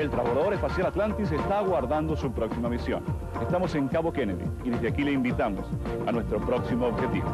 el trabajador espacial Atlantis está aguardando su próxima misión. Estamos en Cabo Kennedy y desde aquí le invitamos a nuestro próximo objetivo.